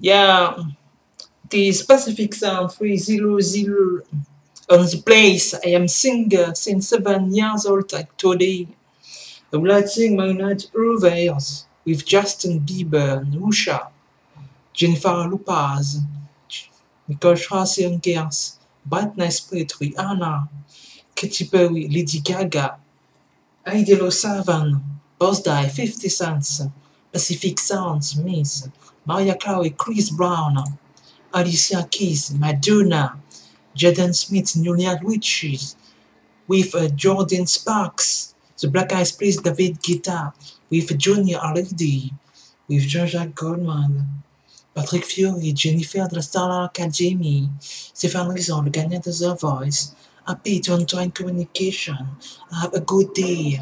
Yeah, the Pacific Sound 300 on the place. I am singer since seven years old like today. I would like sing my night Rovers with Justin Bieber, Rusha, Jennifer Lopez, Nicole and Girls, Britney Spears, Rihanna, Katy Perry, Lady Gaga, Idolo Savan, Birthday, 50 Cents, Pacific Sounds, Miss, Mariah Carey, Chris Brown, Alicia Keys, Madonna, Jaden Smith, Julia Witches, with uh, Jordin Sparks, the Black Eyes plays David Guetta, with Junior Already, with Georgia Goldman, Patrick Fiori, Jennifer de la Star Academy, Stéphane Rizzo, gagnant de The Voice, Happy to Communication. Have a good day.